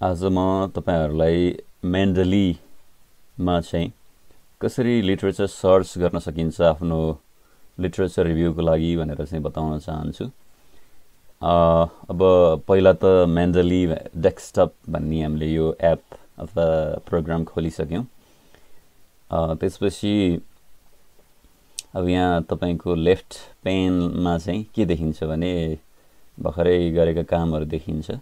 आज म तपाईँहरूलाई मेन्डलीमा चाहिँ कसरी लिट्रेचर सर्च गर्न सकिन्छ आफ्नो लिट्रेचर रिभ्यूको लागि भनेर चाहिँ बताउन चाहन्छु। अब पहिला त मेन्डली डेस्कटप भन्ने हामीले यो एप अथवा प्रोग्राम खोलिसक्यौँ। त्यसपछि अब यहाँ तपाईँको लेफ्ट पेनमा चाहिँ के देखिन्छ भने भर्खरै गरेका कामहरू देखिन्छ।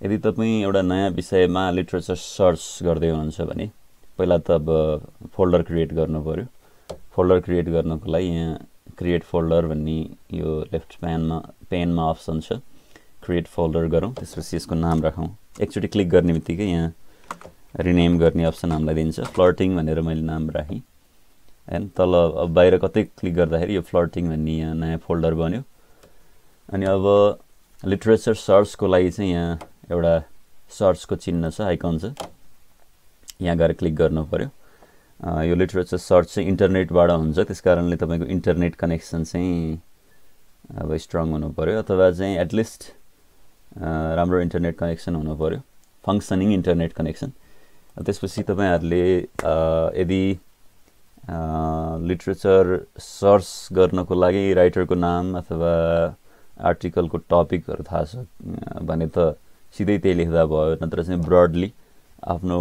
यदि तपाईँ एउटा नयाँ विषयमा लिट्रेचर सर्च गर्दै हुनुहुन्छ भने पहिला त अब फोल्डर क्रिएट गर्नु पऱ्यो फोल्डर क्रिएट गर्नको लागि यहाँ क्रिएट फोल्डर भन्ने यो लेफ्ट प्यानमा पेनमा अप्सन छ। क्रिएट फोल्डर गरौँ त्यसपछि यसको नाम राखौँ। एकचोटि क्लिक गर्ने बित्तिकै यहाँ रिनेम गर्ने अप्सन हामीलाई दिन्छ। फ्लर्टिङ भनेर मैले नाम राखेँ। होइन तल अब बाहिर कतै क्लिक गर्दाखेरि यो फ्लर्टिङ भन्ने यहाँ नयाँ फोल्डर बन्यो। अनि अब लिट्रेचर सर्चको लागि चाहिँ यहाँ एउटा सर्चको चिन्ह छ आइकन छ। यहाँ गएर क्लिक गर्नु पऱ्यो यो लिटरेचर सर्च चाहिँ इन्टरनेटबाट हुन्छ। त्यस कारणले तपाईँको इन्टरनेट कनेक्सन चाहिँ अब स्ट्रङ हुनु पऱ्यो अथवा चाहिँ एटलिस्ट राम्रो इन्टरनेट कनेक्सन हुनु पऱ्यो फङ्सनिङ इन्टरनेट कनेक्सन त्यसपछि तपाईँहरूले यदि लिट्रेचर सर्च गर्नको लागि राइटरको नाम अथवा आर्टिकलको टपिकहरू थाहा छ भने त सिधै त्यही लेख्दा भयो नत्र चाहिँ ब्रडली आफ्नो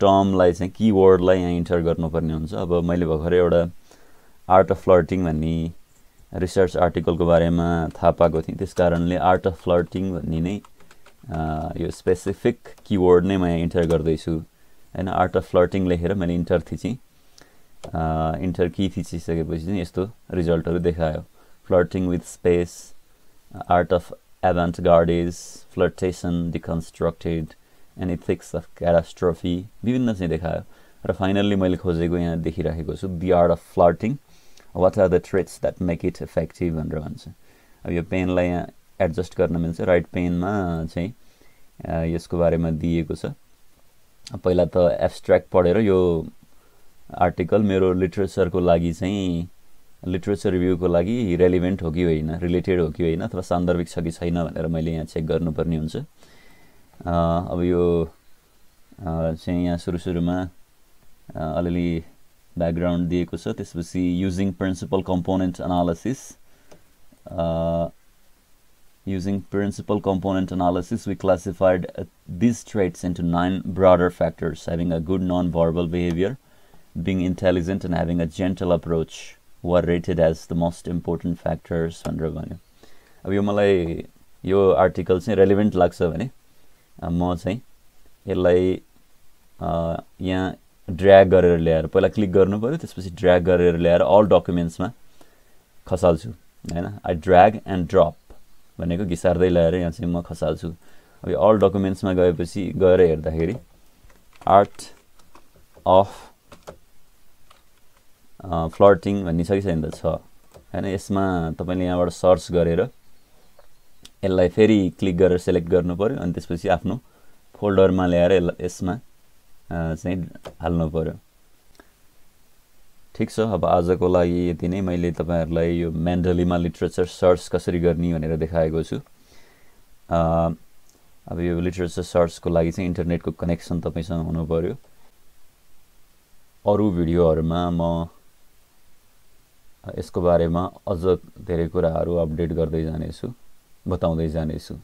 टर्मलाई चाहिँ किवर्डलाई यहाँ इन्टर गर्नुपर्ने हुन्छ। अब मैले भर्खरै एउटा आर्ट अफ फ्लर्टिङ भन्ने रिसर्च आर्टिकलको बारेमा थाहा पाएको थिएँ। त्यस कारणले आर्ट अफ फ्लर्टिङ भन्ने नै यो स्पेसिफिक किवर्ड नै म यहाँ इन्टर गर्दैछु। होइन आर्ट अफ फ्लर्टिङ लेखेर मैले इन्टर थिचेँ। इन्टर कि थिचिसकेपछि चाहिँ यस्तो रिजल्टहरू देखायो। Flirting with space art of avant garde flirtation deconstructed and ethics of catastrophe विभिन्न चाहिँ देखायो र फाइनल्ली मैले खोजेको यहाँ देखिराखेको छु the art of flirting what are the traits that make it effective भनेर भन्छ। अब यो पेनलाई यहाँ एडजस्ट गर्न मिल्छ। राइट पेनमा चाहिँ यसको बारेमा दिएको छ। पहिला त एब्सट्र्याक्ट पढेर यो आर्टिकल मेरो लिट्रेचरको लागि चाहिँ लिट्रेचर रिभ्यूको लागि रेलिभेन्ट हो कि होइन रिलेटेड हो कि होइन अथवा सान्दर्भिक छ कि छैन भनेर मैले यहाँ चेक गर्नुपर्ने हुन्छ अब यो चाहिँ यहाँ सुरु सुरुमा अलिअलि ब्याकग्राउन्ड दिएको छ त्यसपछि using principal component analysis using principal component analysis, we classified uh, these traits into nine broader factors having a good non-verbal behavior, being intelligent, and having a gentle approach. Were rated as the most important factors भनेर भन्यो अब यो मलाई यो article चाहिँ relevant लाग्छ भने म चाहिँ यसलाई यहाँ ड्र्याग गरेर ल्याएर पहिला क्लिक गर्नु पऱ्यो त्यसपछि ड्र्याग गरेर ल्याएर अल डकुमेन्ट्समा खसाल्छु होइन? आई ड्र्याग एन्ड ड्रप भनेको घिसार्दै ल्याएर यहाँ चाहिँ म खसाल्छु। अब यो अल डकुमेन्ट्समा गएपछि गएर हेर्दाखेरि आर्ट अफ फ्लर्टिङ भन्ने छ कि छैन त छ। होइन यसमा तपाईँले यहाँबाट सर्च गरेर यसलाई फेरि क्लिक गरेर सेलेक्ट पऱ्यो अनि त्यसपछि आफ्नो फोल्डरमा ल्याएर यसमा चाहिँ हाल्नु पऱ्यो ठिक छ अब आजको लागि यति नै। मैले तपाईँहरूलाई यो मेन्डलीमा लिट्रेचर सर्च कसरी गर्ने भनेर देखाएको छु। अब यो लिट्रेचर सर्चको लागि चाहिँ इन्टरनेटको कनेक्सन तपाईँसँग हुनु पऱ्यो अरू भिडियोहरूमा म यसको बारेमा अझ धेरै कुराहरू अपडेट गर्दै जानेछु बताउँदै जानेछु।